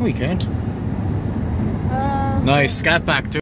We can't. Uh, Nice, scat back too.